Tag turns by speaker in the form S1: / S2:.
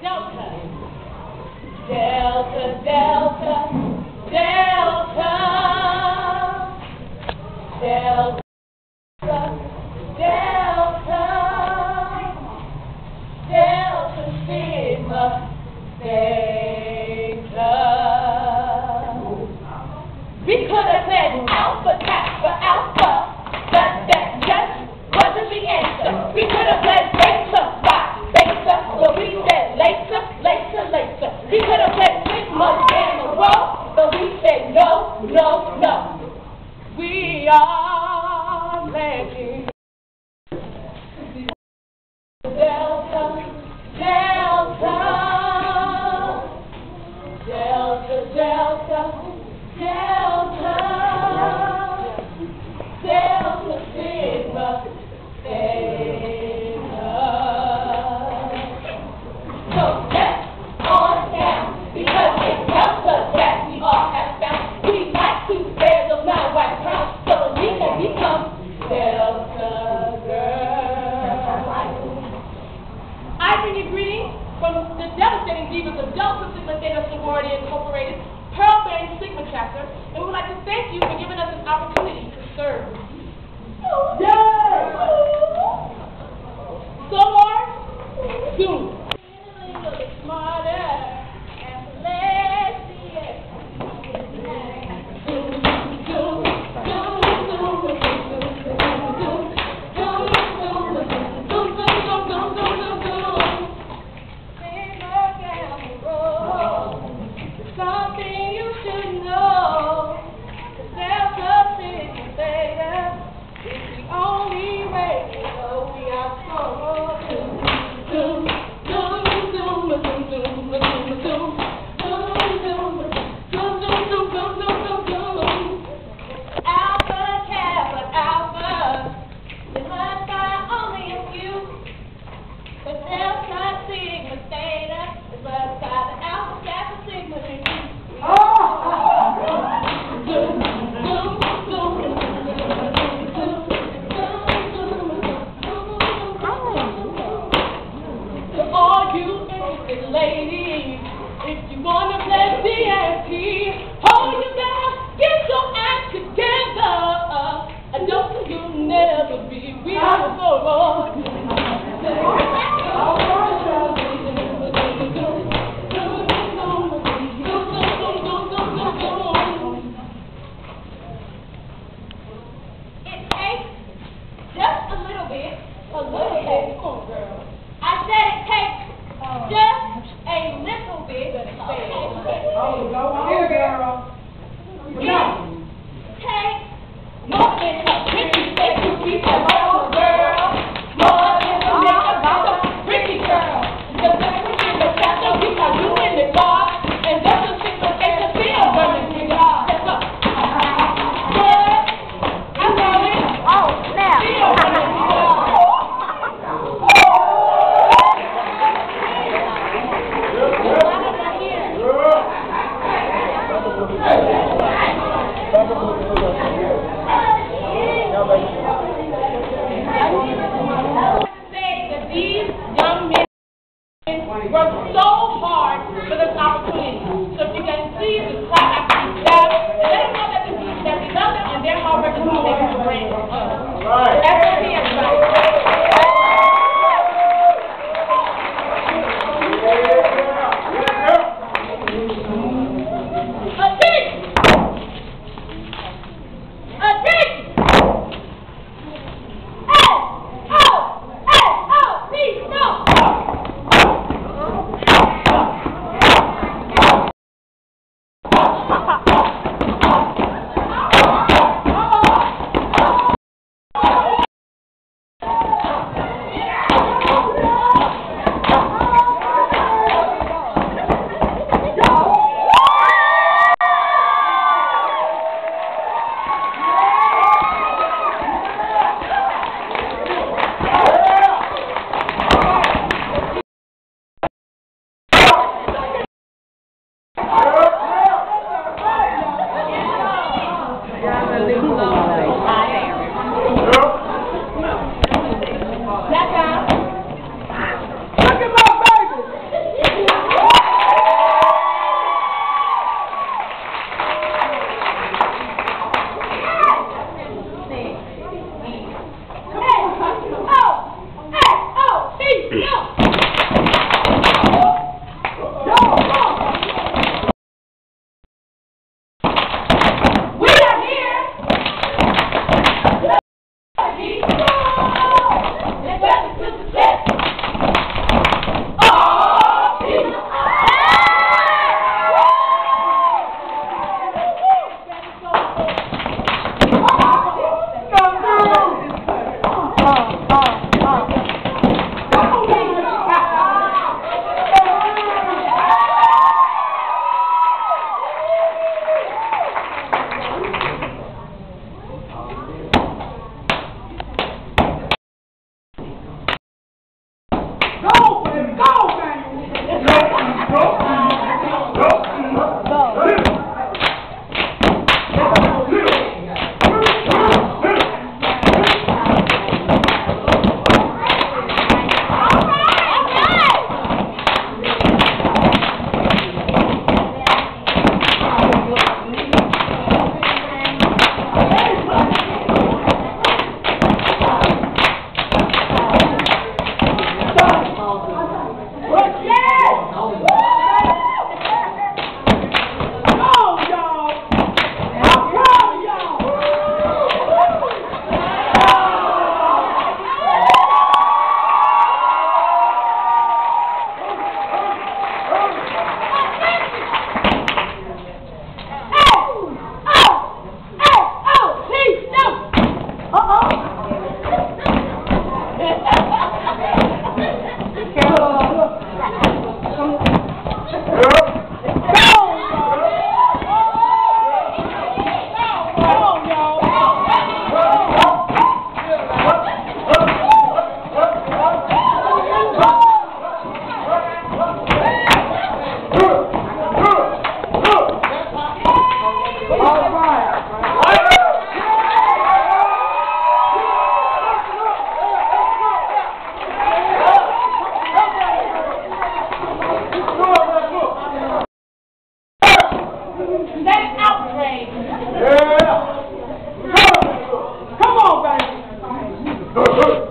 S1: Delta. Delta, Delta. Delta Sigma Theta Sorority Incorporated, Pearl Barry Sigma Chapter, and we would like to thank you for giving us this opportunity to serve. Yes! So, Lord, do. he Here, girl. No. Take. No, it's a picture. It's a. these young men work so hard for this opportunity. del. Go,
S2: go.